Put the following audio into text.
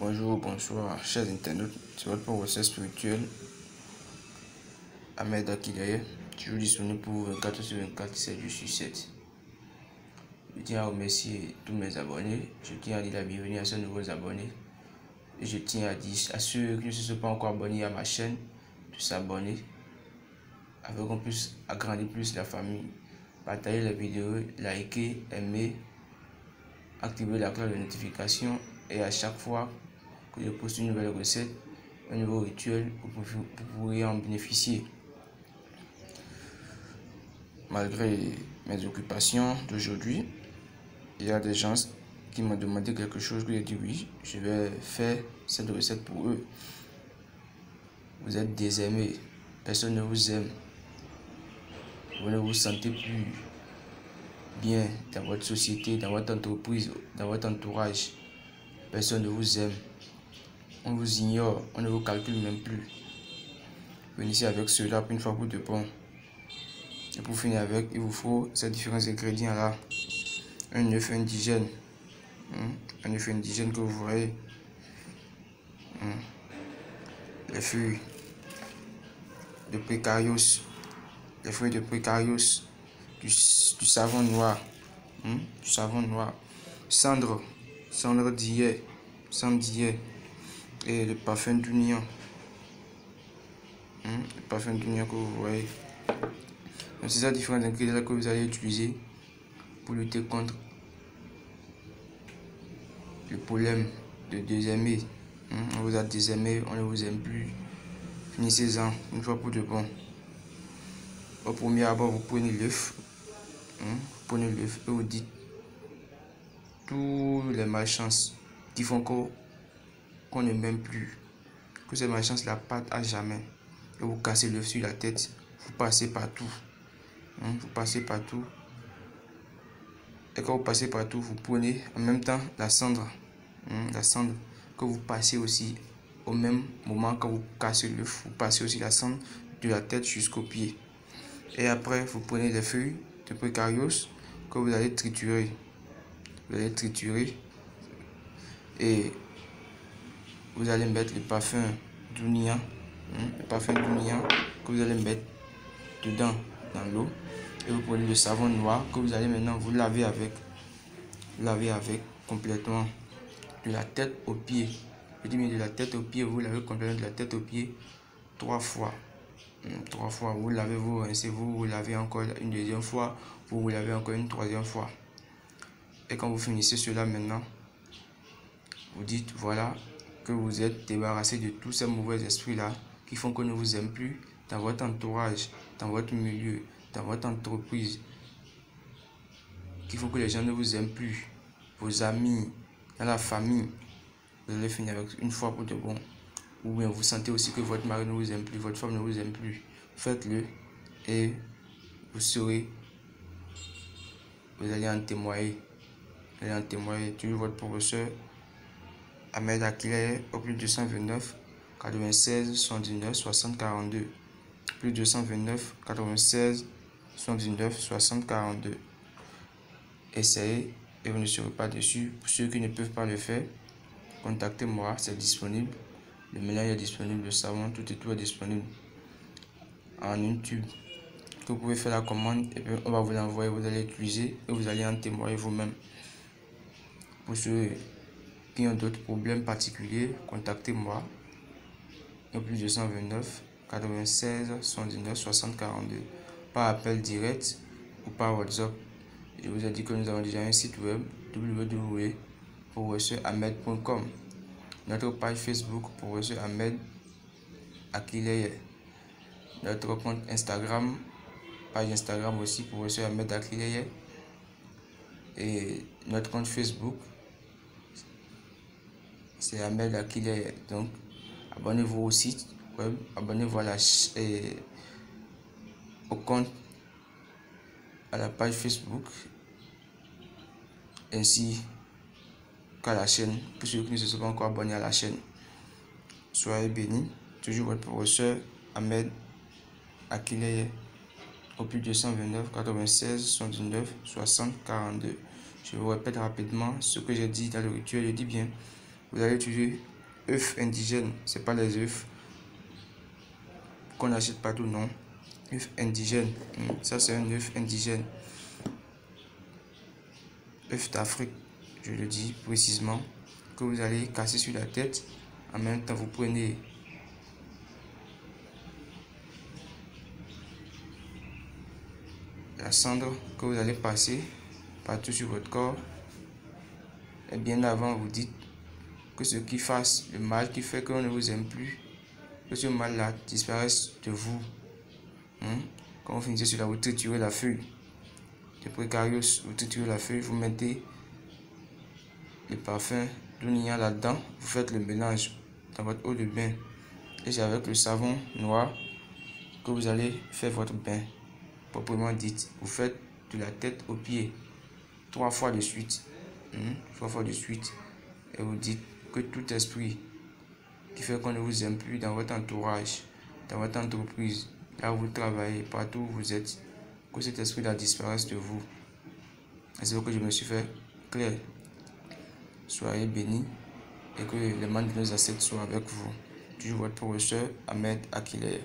Bonjour, bonsoir, chers internautes. C'est votre professeur spirituel, Ahmed Akilaye, toujours disponible pour 24 sur 24, 7 jours sur 7. Je tiens à remercier tous mes abonnés. Je tiens à dire la bienvenue à ces nouveaux abonnés. Et je tiens à dire à ceux qui ne se sont pas encore abonnés à ma chaîne de s'abonner afin qu'on puisse agrandir plus la famille. Partagez la vidéo, likez, aimez, activez la cloche de notification et à chaque fois je poste une nouvelle recette, un nouveau rituel, vous, pourrez en bénéficier. Malgré mes occupations d'aujourd'hui, il y a des gens qui m'ont demandé quelque chose que j'ai dit oui, je vais faire cette recette pour eux. Vous êtes désaimés, personne ne vous aime, vous ne vous sentez plus bien dans votre société, dans votre entreprise, dans votre entourage. Personne ne vous aime. On vous ignore, on ne vous calcule même plus. Venez avec cela pour une fois pour de bon. Et pour finir avec, il vous faut ces différents ingrédients là. Un œuf indigène. Hmm? Un œuf indigène que vous voyez. Hmm? Les feuilles de précarios. Les feuilles de précarios. Du, savon noir. Hmm? Du savon noir. Cendre. Cendre d'hier. Cendre d'hier et le parfum d'union. Hmm, le parfum d'union que vous voyez. C'est ça différents ingrédients que vous allez utiliser pour lutter contre le problème de désaimer. Hmm, on vous a désaimé, on ne vous aime plus. Finissez-en une fois pour de bon. Au premier abord, vous prenez l'œuf. Hmm, vous prenez l'œuf et vous dites tous les malchances qui font que qu'on ne m'aime plus, que cette malchance la pâte à jamais, et vous cassez le sur la tête, vous passez partout. Hein, vous passez partout. Et quand vous passez partout, vous prenez en même temps la cendre. Hein, la cendre que vous passez aussi au même moment quand vous cassez le vous passez aussi la cendre de la tête jusqu'au pied. Et après, vous prenez les feuilles de précarios que vous allez triturer. Vous allez triturer et vous allez mettre le parfum d'Unia, hein, le parfum d'Unia que vous allez mettre dedans dans l'eau. Et vous prenez le savon noir que vous allez maintenant vous laver avec. Laver avec complètement de la tête aux pieds. Je dis de la tête aux pieds, vous lavez complètement de la tête aux pieds trois fois. Hein, trois fois, vous lavez, vous rincez, vous vous lavez encore une deuxième fois, vous vous lavez encore une troisième fois. Et quand vous finissez cela maintenant, vous dites voilà, vous êtes débarrassé de tous ces mauvais esprits-là qui font que ne vous aime plus dans votre entourage, dans votre milieu, dans votre entreprise, qui font que les gens ne vous aiment plus, vos amis, dans la famille, vous allez finir avec une fois pour de bon. Ou bien vous sentez aussi que votre mari ne vous aime plus, votre femme ne vous aime plus. Faites-le et vous serez, vous allez en témoigner. Allez en témoigner. Toujours votre professeur Ahmed Akile au plus 229 96 79 60 42. Plus 229 96 79 60 42. Essayez et vous ne serez pas dessus. Pour ceux qui ne peuvent pas le faire, contactez-moi, c'est disponible. Le mélange est disponible, le savon, tout et tout est disponible en une tube. Vous pouvez faire la commande et puis on va vous l'envoyer, vous allez utiliser et vous allez en témoigner vous-même. Pour ceux qui ont d'autres problèmes particuliers, contactez-moi. Au plus 229 96 79 60 42 par appel direct ou par WhatsApp. Je vous ai dit que nous avons déjà un site web www.professeurahmed.com notre page Facebook Professeur Ahmed Akileye, notre compte Instagram, page Instagram aussi Professeur Ahmed Akileye et notre compte Facebook c'est Ahmed Akile. Donc, abonnez-vous au site web, abonnez-vous au compte, à la page Facebook, ainsi qu'à la chaîne, pour ceux qui ne se sont pas encore abonnés à la chaîne. Soyez bénis. Toujours votre professeur Ahmed Akile au plus 229 96 79 60 42. Je vous répète rapidement ce que j'ai dit dans le rituel, je dis bien vous allez utiliser œufs indigènes. C'est pas les œufs qu'on achète partout, non. œufs indigènes. Hmm, ça, c'est un œuf indigène. œuf d'Afrique, je le dis précisément, que vous allez casser sur la tête. En même temps, vous prenez la cendre que vous allez passer partout sur votre corps. Et bien avant, vous dites que ce qui fasse le mal qui fait qu'on ne vous aime plus, que ce mal-là disparaisse de vous. Hein? Quand vous finissez sur la vous triturez la feuille de précarius, vous triturez la feuille, vous mettez le parfum d'Ounia là-dedans, vous faites le mélange dans votre eau de bain. Et c'est avec le savon noir que vous allez faire votre bain proprement dit. Vous faites de la tête aux pieds trois fois de suite. Hmm, trois fois de suite. Et vous dites que tout esprit qui fait qu'on ne vous aime plus dans votre entourage, dans votre entreprise, là où vous travaillez, partout où vous êtes, que cet esprit-là disparaisse de vous. C'est ce que je me suis fait clair. Soyez bénis et que les mains de nos ancêtres soient avec vous. Toujours votre professeur Ahmed Akiler.